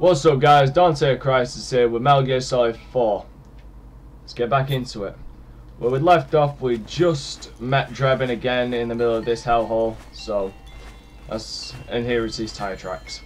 What's up guys, DanteCrysis here with Metal Gear Solid 4. Let's get back into it. Where we left off, we just met Drebin again in the middle of this hellhole, so that's and here is his tire tracks.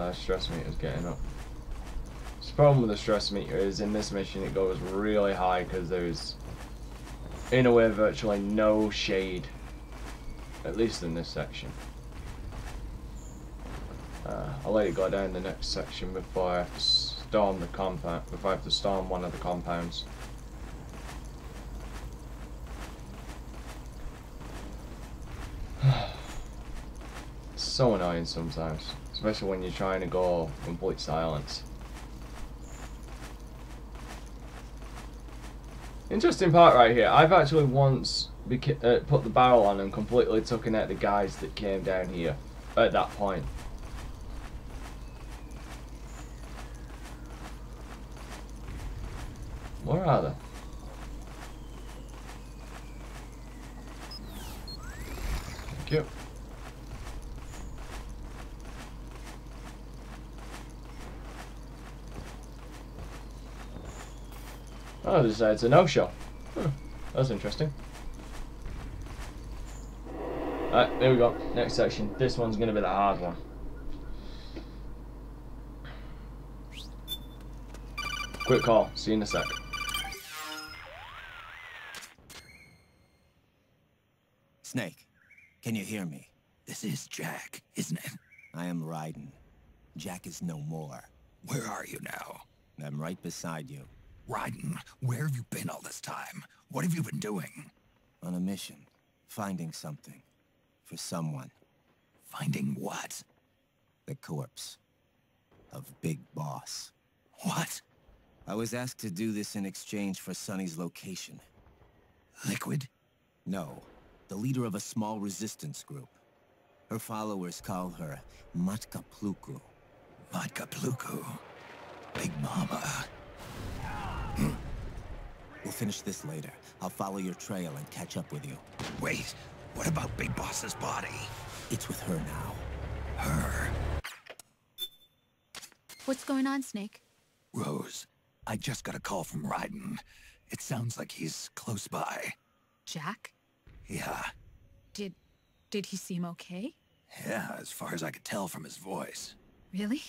Uh, stress meter's getting up. The problem with the stress meter is in this mission it goes really high because there's in a way virtually no shade. At least in this section. Uh, I'll let it go down the next section before I have to storm the compound, before I have to storm one of the compounds. so annoying sometimes, especially when you're trying to go complete silence. Interesting part right here. I've actually once uh, put the barrel on and completely taken out the guys that came down here at that point. Where are they? Thank you. Oh, it's a no-show. Huh. That's interesting. Alright, there we go. Next section. This one's going to be the hard one. Quick call. See you in a sec. Snake, can you hear me? This is Jack, isn't it? I am Raiden. Jack is no more. Where are you now? I'm right beside you. Raiden, where have you been all this time? What have you been doing? On a mission. Finding something. For someone. Finding what? The corpse. Of Big Boss. What? I was asked to do this in exchange for Sunny's location. Liquid? No. The leader of a small resistance group. Her followers call her Matka Pluku. Matka Pluku? Big Mama. We'll finish this later. I'll follow your trail and catch up with you. Wait, what about Big Boss's body? It's with her now. Her? What's going on, Snake? Rose, I just got a call from Raiden. It sounds like he's close by. Jack? Yeah. Did... did he seem okay? Yeah, as far as I could tell from his voice. Really?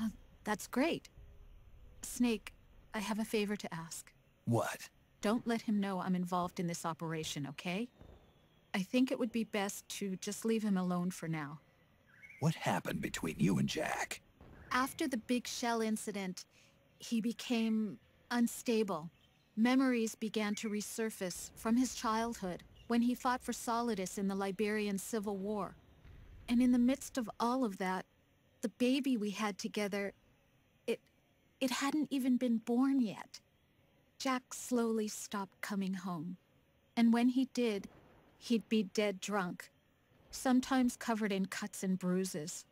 Uh, that's great. Snake, I have a favor to ask. What? Don't let him know I'm involved in this operation, okay? I think it would be best to just leave him alone for now. What happened between you and Jack? After the Big Shell incident, he became unstable. Memories began to resurface from his childhood when he fought for Solidus in the Liberian Civil War. And in the midst of all of that, the baby we had together, it, it hadn't even been born yet. Jack slowly stopped coming home. And when he did, he'd be dead drunk, sometimes covered in cuts and bruises.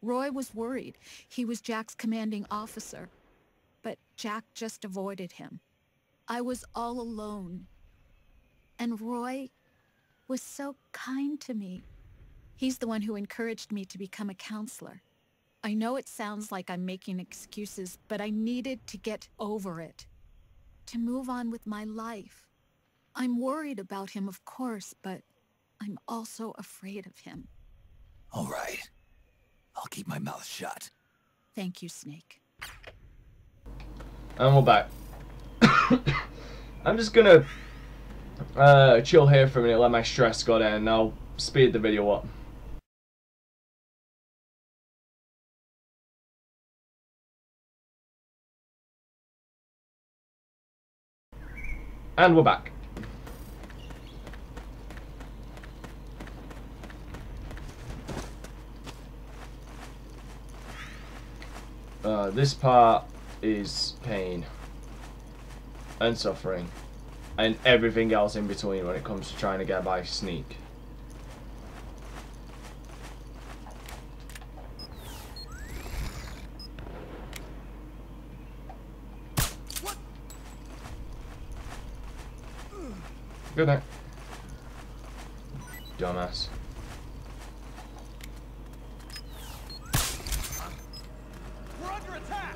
Roy was worried. He was Jack's commanding officer. But Jack just avoided him. I was all alone. And Roy was so kind to me. He's the one who encouraged me to become a counselor. I know it sounds like I'm making excuses, but I needed to get over it to move on with my life. I'm worried about him, of course, but I'm also afraid of him. All right. I'll keep my mouth shut. Thank you, Snake. And we're back. I'm just gonna uh, chill here for a minute, let my stress go down, and I'll speed the video up. And we're back. Uh, this part is pain and suffering and everything else in between when it comes to trying to get by sneak. Good night. Dumbass. We're under attack!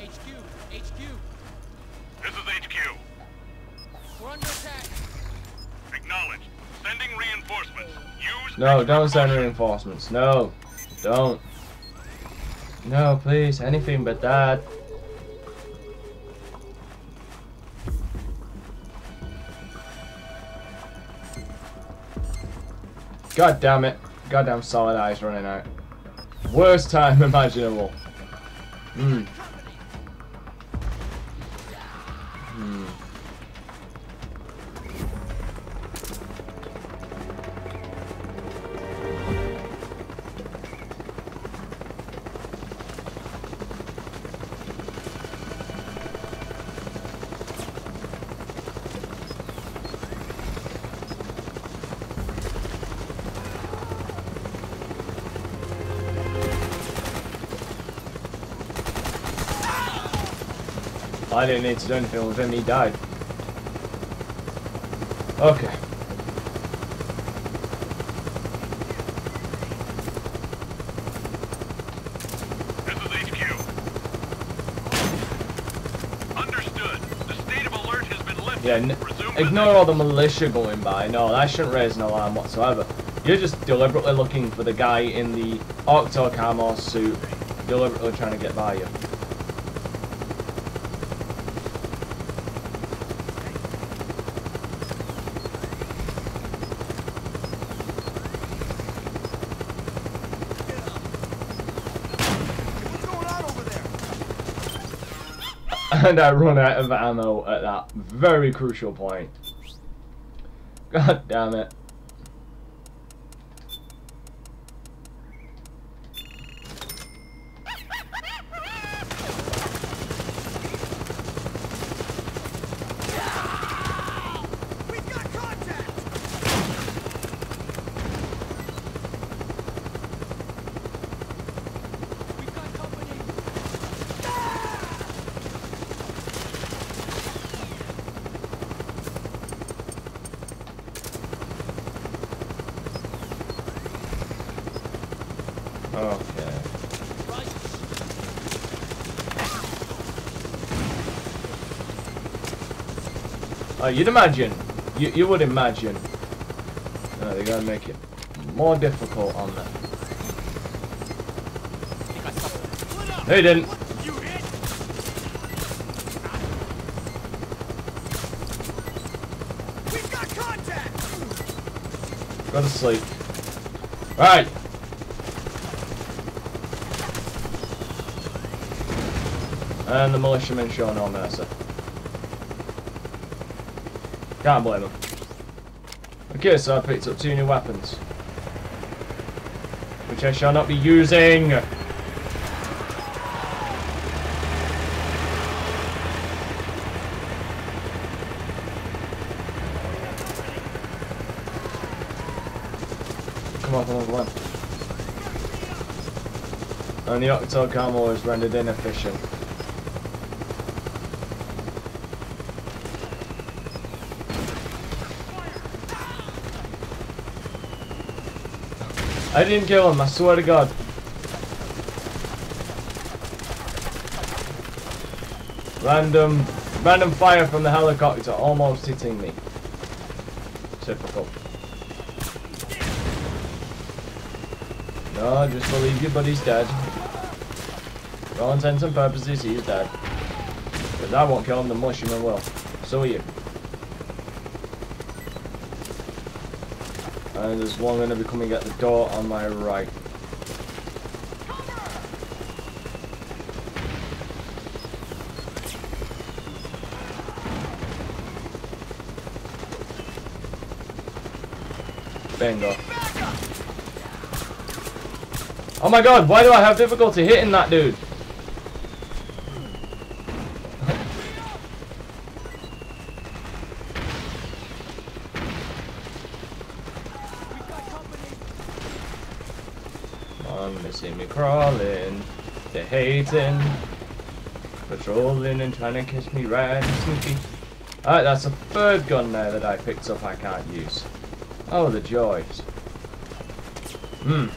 HQ, HQ, This is HQ. we're under attack. Acknowledged. Sending reinforcements. Use No, don't send reinforcements. No. Don't. No, please. Anything but that. God damn it. Goddamn Solid Eye's running out. Worst time imaginable. Hmm. I didn't need to do anything with him, he died. Okay. This is HQ. Understood. The state of alert has been lifted. Yeah, n- Resume ignore all the militia going by. No, that shouldn't raise an alarm whatsoever. You're just deliberately looking for the guy in the Octo camo suit, deliberately trying to get by you. and I run out of ammo at that very crucial point. God damn it. Okay. Right. Uh, you'd imagine, you, you would imagine, uh, they're gonna make it more difficult on them. They didn't. Go to sleep. Right. And the militiamen show no mercy. Can't blame them. Okay, so I picked up two new weapons. Which I shall not be using. Come on, come on, come on. And the Octo Camo is rendered inefficient. I didn't kill him, I swear to God. Random, random fire from the helicopter almost hitting me. Typical. No, just believe you, but he's dead. For all intents and purposes, he's dead. But I won't kill him, the mushroom will. So are you. And there's one going to be coming at the door on my right. Bingo. Oh my god, why do I have difficulty hitting that dude? See me crawling. They're hating. Patrolling and trying to catch me riding sneaky. Alright, that's a third gun there that I picked up I can't use. Oh, the joys. Hmm.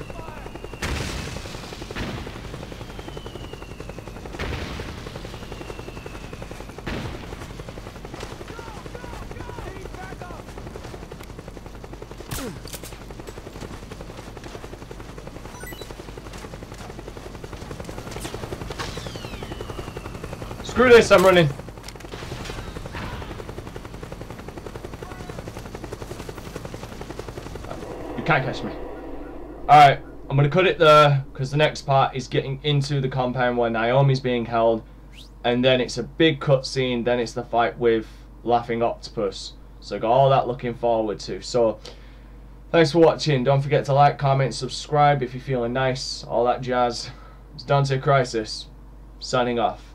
Screw this, I'm running. You can't catch me. Alright, I'm gonna cut it there, because the next part is getting into the compound where Naomi's being held, and then it's a big cutscene, then it's the fight with Laughing Octopus. So got all that looking forward to. So, thanks for watching. Don't forget to like, comment, subscribe if you're feeling nice, all that jazz. It's DanteCrysis, signing off.